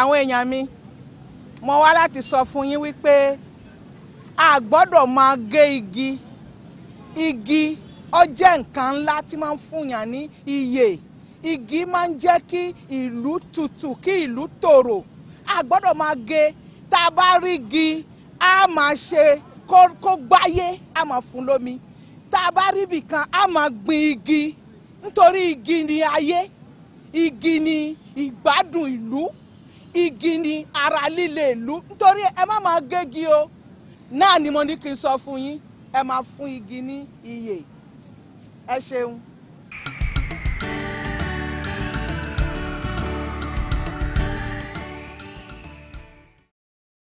àwọn èèyàn mi mo wá láti sọ fún yín wípé a gbọ́dọ̀ máa gé igi. Igi ó jẹ́ nǹkan ńlá tí máa ń fúnyàn ní iyè igi máa ń jẹ́ kí ìlú tutù kí ìlú tòrò. A gbọ́dọ̀ máa gé. Tá a bá rí igi a máa ṣe kó gbáyé a máa fún lómi. Tá a bá rí ibìkan a máa gbin igi. Nítorí igi ni ayé. Igi ni ìgbádùn ìlú igi ni ara líle ìlú. Nítorí ẹ má máa gégi o. Náà ni mo ní kí n sọ fún yín. Ẹ máa fún igi ní iyè ẹ ṣeun.